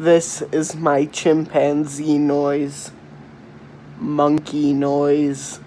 This is my chimpanzee noise. Monkey noise.